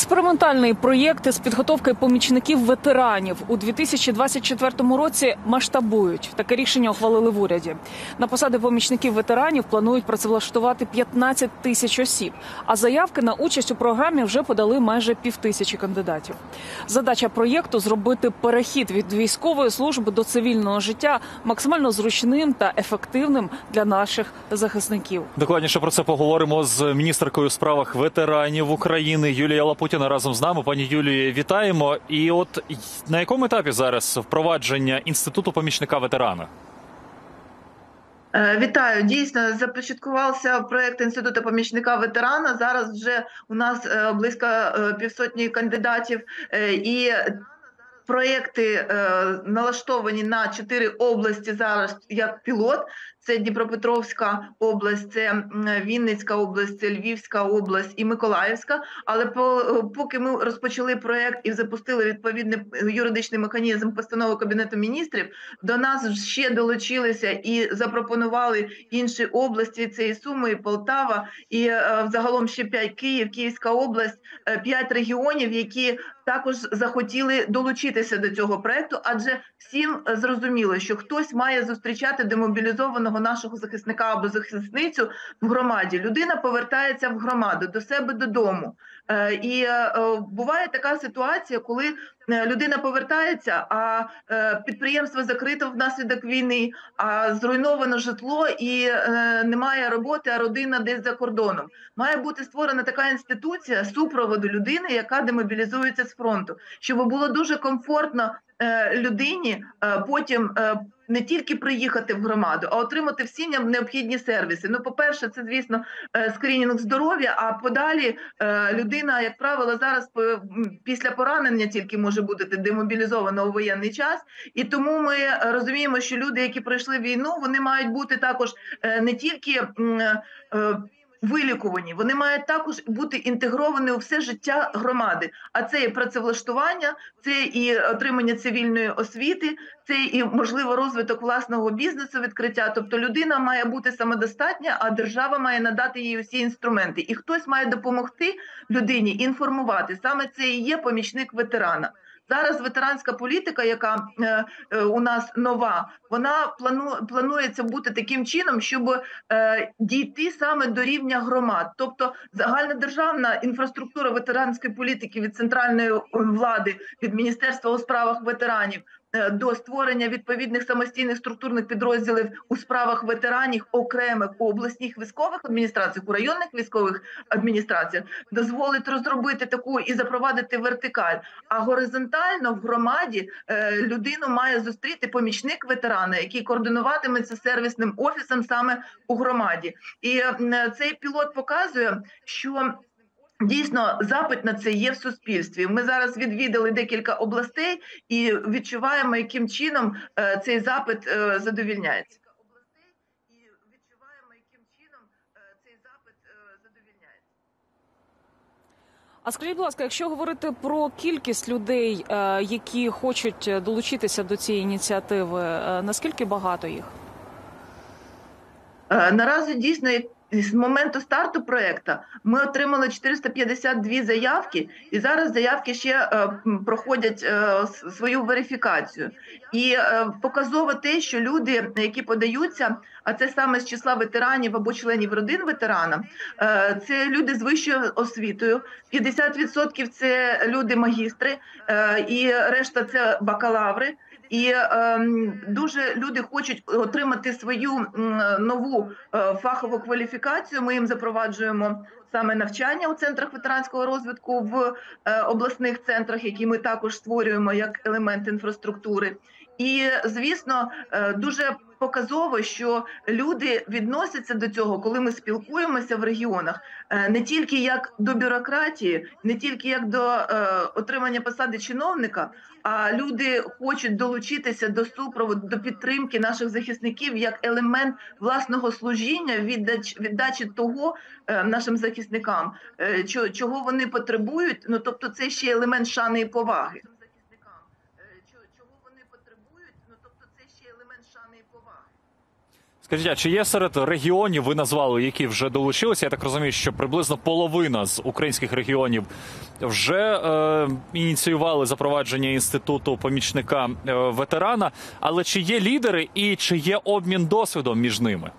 Експериментальний проєкт з підготовки помічників ветеранів у 2024 році масштабують. Таке рішення ухвалили в уряді. На посади помічників ветеранів планують працевлаштувати 15 тисяч осіб. А заявки на участь у програмі вже подали майже півтисячі кандидатів. Задача проєкту зробити перехід від військової служби до цивільного життя максимально зручним та ефективним для наших захисників. Докладніше про це поговоримо з міністеркою у справах ветеранів України Юлія Лапутіна разом з нами. Пані Юлії, вітаємо. І от на якому етапі зараз впровадження інституту помічника ветерана? Е, Вітаю. Дійсно, започаткувався проект інституту помічника ветерана. Зараз вже у нас е, близько е, півсотні кандидатів і. Проєкти е, налаштовані на чотири області зараз як пілот. Це Дніпропетровська область, це Вінницька область, це Львівська область і Миколаївська. Але поки ми розпочали проєкт і запустили відповідний юридичний механізм постанови Кабінету міністрів, до нас ще долучилися і запропонували інші області. Це і Суми, і Полтава, і е, загалом ще п'ять Київ, Київська область, е, п'ять регіонів, які також захотіли долучитися до цього проекту, адже всім е, зрозуміло, що хтось має зустрічати демобілізованого нашого захисника або захисницю в громаді. Людина повертається в громаду до себе додому. Е, І е, е, буває така ситуація, коли людина повертається, а підприємство закрито внаслідок війни, а зруйновано житло і немає роботи, а родина десь за кордоном. Має бути створена така інституція супроводу людини, яка демобілізується з фронту, щоб було дуже комфортно людині е, потім. е, Не тільки приїхати в громаду, а отримати всі необхідні сервіси. Ну, по-перше, це звісно е, скринінг здоров'я. А подалі е, людина, як правило, зараз по- після поранення тільки може бути демобілізована у воєнний час. І тому ми е, розуміємо, що люди, які пройшли війну, вони мають бути також е, не тільки. Вилікувані, вони мають також бути інтегровані у все життя громади. А це і працевлаштування, це і отримання цивільної освіти, це і можливо розвиток власного бізнесу, відкриття. Тобто людина має бути самодостатня, а держава має надати їй усі інструменти. І хтось має допомогти людині інформувати. Саме це і є помічник ветерана. Зараз ветеранська політика, яка е, е, у нас нова, вона плану, планується бути таким чином, щоб е, дійти саме до рівня громад, тобто загальнодержавна інфраструктура ветеранської політики від центральної влади, від міністерства у справах ветеранів. Е, До створення відповідних самостійних структурних підрозділів у справах ветеранів окремих обласних військових адміністраціях, у районних військових адміністраціях дозволить розробити таку і запровадити вертикаль. А горизонтально в громаді е, людину має зустріти помічник ветерана, який координуватиметься сервісним офісом саме у громаді. І цей пілот показує, що Дійсно, запит на це є в суспільстві. Ми зараз відвідали декілька областей і відчуваємо, яким чином е, цей запит е, задовільняється. І відчуваємо, яким чином е, цей запит задовільняється. А скажіть, будь ласка, якщо говорити про кількість людей, які хочуть долучитися до цієї ініціативи, наскільки багато їх? Наразі дійсно як- з моменту старту проекту ми отримали 452 заявки, і зараз заявки ще е, проходять е, свою верифікацію. І е, показово те, що люди, які подаються, а це саме з числа ветеранів або членів родин ветерана, е, це люди з вищою освітою. 50% це люди магістри, е, і решта це бакалаври. І ем, дуже люди хочуть отримати свою нову е, фахову кваліфікацію. Ми їм запроваджуємо саме навчання у центрах ветеранського розвитку в е, обласних центрах, які ми також створюємо як елемент інфраструктури. І звісно, е, дуже показово, що люди відносяться до цього, коли ми спілкуємося в регіонах, е, не тільки як до бюрократії, не тільки як до е, отримання посади чиновника, а люди хочуть долучитися до супроводу, до підтримки наших захисників як елемент власного служіння, віддач, віддачі того е, нашим захисникам, чого вони потребують. Ну тобто, це ще елемент шани і поваги. Захисникам, е, чо- чого вони потребують. Ну тобто, це ще елемент шани і поваги. Скажіть, а чи є серед регіонів, ви назвали, які вже долучилися? Я так розумію, що приблизно половина з українських регіонів вже е, ініціювали запровадження інституту помічника е, ветерана. Але чи є лідери і чи є обмін досвідом між ними?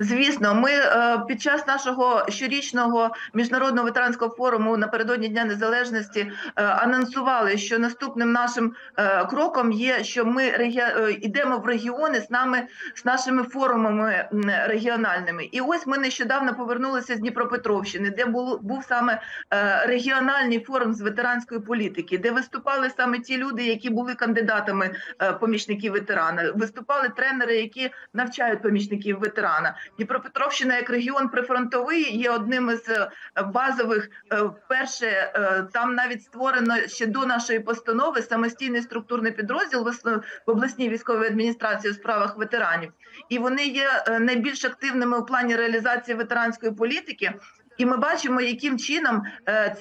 Звісно, ми е, під час нашого щорічного міжнародного ветеранського форуму напередодні Дня Незалежності е, анонсували, що наступним нашим е, кроком є, що ми йдемо в регіони з нами з нашими форумами регіональними. І ось ми нещодавно повернулися з Дніпропетровщини, де був, був саме регіональний форум з ветеранської політики, де виступали саме ті люди, які були кандидатами помічників ветерана. Виступали тренери, які навчають помічників ветерана. Дніпропетровщина як регіон прифронтовий є одним із е, базових. е, Перше е, там навіть створено ще до нашої постанови самостійний структурний підрозділ в обласній військовій адміністрації у справах ветеранів, і вони є найбільш активними у плані реалізації ветеранської політики. І ми бачимо, яким чином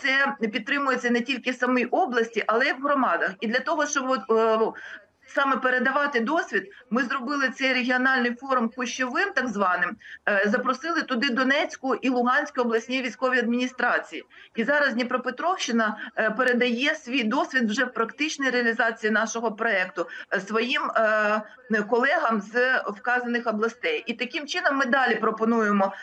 це підтримується не тільки в самій області, але й в громадах. І для того, щоб саме передавати досвід, ми зробили цей регіональний форум кущовим, так званим, е, запросили туди Донецьку і Луганську обласні військові адміністрації. І зараз Дніпропетровщина е, передає свій досвід вже в практичній реалізації нашого проекту е, своїм колегам з вказаних областей. І таким чином ми далі пропонуємо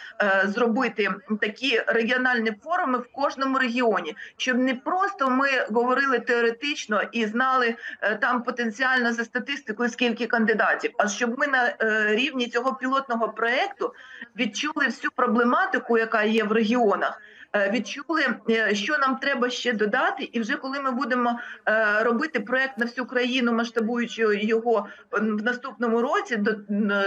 зробити такі регіональні форуми в кожному регіоні, щоб не просто ми говорили теоретично і знали там потенціально за статистикою скільки кандидатів, а щоб ми на е, рівні цього пілотного проекту відчули всю проблематику, яка є в регіонах. е, Відчули, е, що нам треба ще додати, і вже коли ми будемо робити проект на всю країну, масштабуючи його в наступному році, до,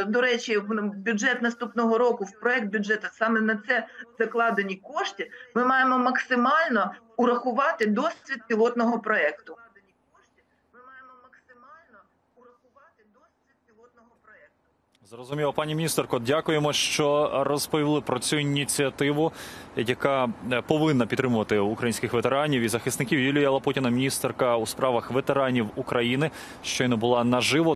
до речі, бюджет наступного року, в проект бюджету саме на це закладені кошти, ми маємо максимально урахувати досвід пілотного проекту. Ми маємо максимально урахувати досвід пілотного проекту. Зрозуміло, пані міністерко, дякуємо, що розповіли про цю ініціативу, яка е, повинна підтримувати українських ветеранів і захисників. Юлія Лапутіна, міністерка у справах ветеранів України, щойно була наживо.